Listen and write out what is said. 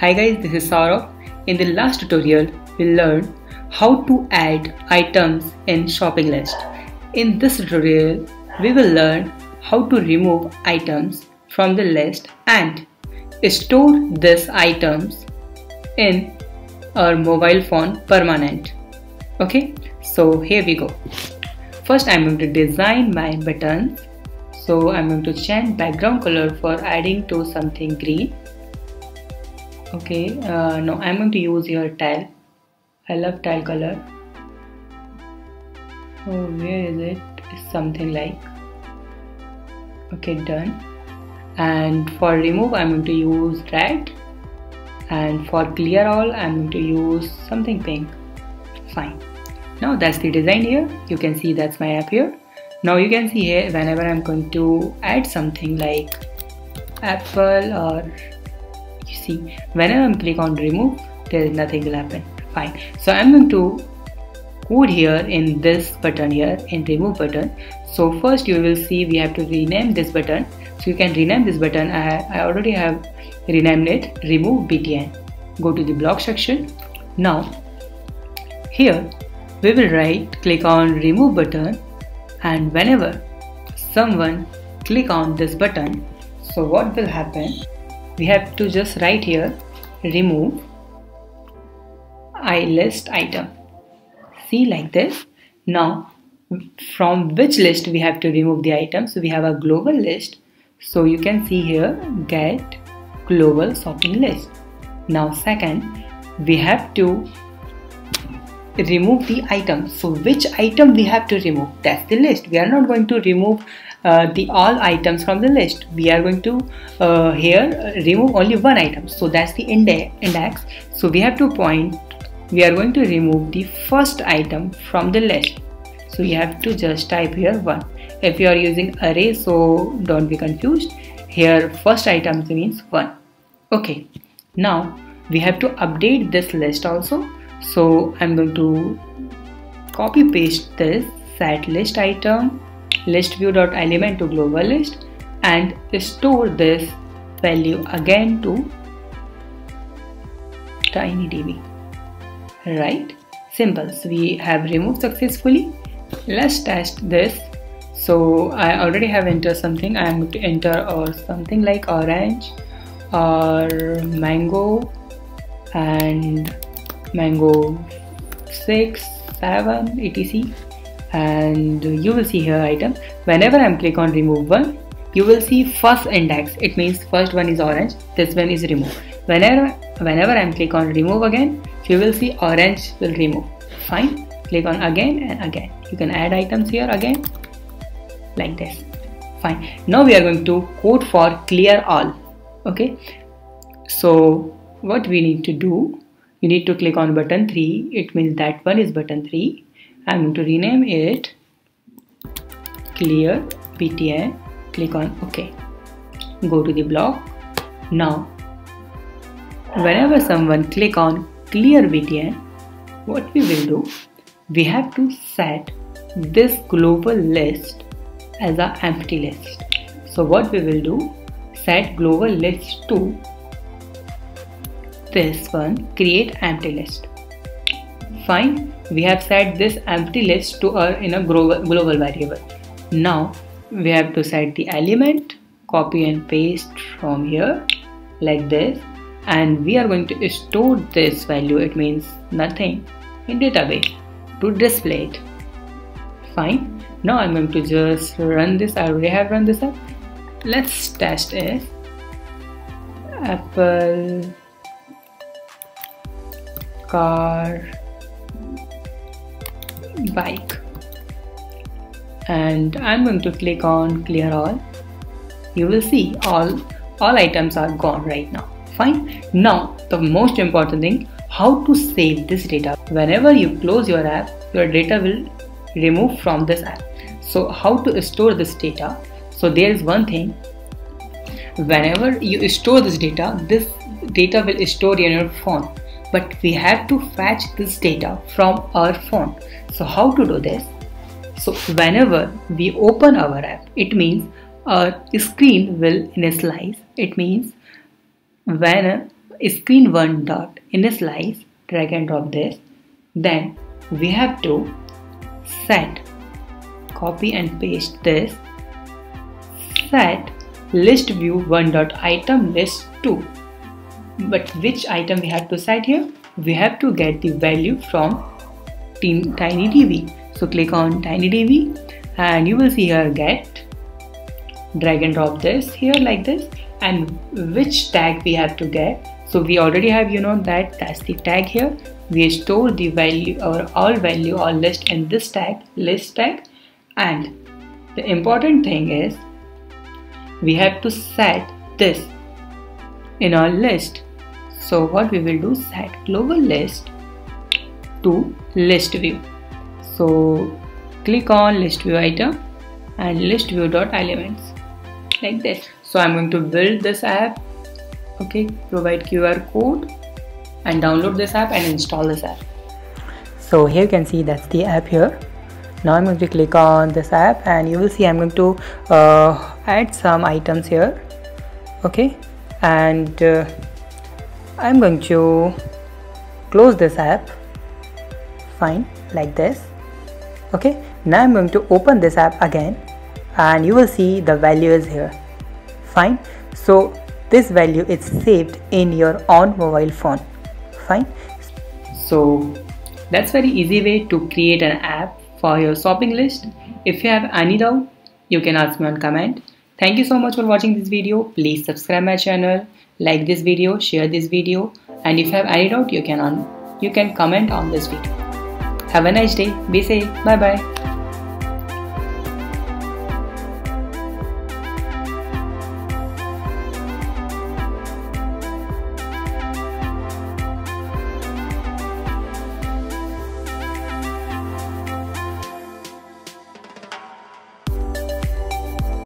Hi guys, this is Saurav. In the last tutorial, we learned how to add items in shopping list. In this tutorial, we will learn how to remove items from the list and store these items in our mobile phone permanent. Okay, so here we go. First, I'm going to design my buttons. So I'm going to change background color for adding to something green okay uh, no I'm going to use your tile. I love tile color. Oh where is it? It's something like okay done. And for remove I'm going to use red. And for clear all I'm going to use something pink. Fine. Now that's the design here. You can see that's my app here. Now you can see here whenever I'm going to add something like apple or see. Whenever I'm click on remove there is nothing will happen. Fine. So I'm going to code here in this button here in remove button. So first you will see we have to rename this button. So you can rename this button. I, I already have renamed it remove btn. Go to the block section. Now here we will right click on remove button and whenever someone click on this button so what will happen we have to just write here remove i list item. See like this? Now from which list we have to remove the item? So we have a global list. So you can see here get global shopping list. Now second we have to remove the item. So which item we have to remove? That's the list. We are not going to remove the all items from the list. We are going to uh, here uh, remove only one item. So that's the index. So we have to point we are going to remove the first item from the list. So you have to just type here one. If you are using array so don't be confused. Here first item means one. Okay. Now we have to update this list also. So I'm going to copy paste this set list item list view dot element to global list and store this value again to tinydb right? Simple. So we have removed successfully. Let's test this. So I already have entered something. I am going to enter or something like orange or mango and mango 6 7 etc and you will see here item. Whenever i'm click on remove one you will see first index. It means first one is orange this one is remove. Whenever whenever i'm click on remove again you will see orange will remove. Fine. Click on again and again. You can add items here again like this. Fine. Now we are going to code for clear all. Okay. So what we need to do you need to click on button 3 it means that one is button 3 I'm going to rename it clear btn click on ok. Go to the block. Now whenever someone click on clear btn what we will do we have to set this global list as an empty list. So what we will do set global list to this one create empty list fine. We have set this empty list to our in a global variable. Now we have to set the element copy and paste from here like this and we are going to store this value. It means nothing in database. To display it. Fine. Now i'm going to just run this. I already have run this up. Let's test it. Apple car bike. And I'm going to click on clear all. You will see all all items are gone right now. Fine. Now the most important thing how to save this data. Whenever you close your app your data will remove from this app. So how to store this data? So there is one thing. Whenever you store this data this data will store in your phone but we have to fetch this data from our phone. So how to do this? So whenever we open our app, it means our screen will initialize. It means when screen one dot Initialize drag and drop this then we have to set copy and paste this set list view one dot item list 2 but which item we have to set here? We have to get the value from tinydb so click on tinydb and you will see here get drag and drop this here like this. And which tag we have to get? So we already have you know that. That's the tag here. We store the value or all value or list in this tag list tag. And the important thing is we have to set this in our list so what we will do set global list to list view. So click on list view item and list view dot elements. Like this. So i'm going to build this app. Okay provide qr code and download this app and install this app. So here you can see that's the app here. Now i'm going to click on this app and you will see i'm going to uh, add some items here. Okay and uh, i'm going to close this app. Fine like this. Okay now i'm going to open this app again and you will see the value is here. Fine so this value is saved in your own mobile phone. Fine. So that's very easy way to create an app for your shopping list. If you have any doubt you can ask me on comment thank you so much for watching this video. Please subscribe my channel like this video share this video and if you have any doubt you can on you can comment on this video. Have a nice day. Be safe. Bye bye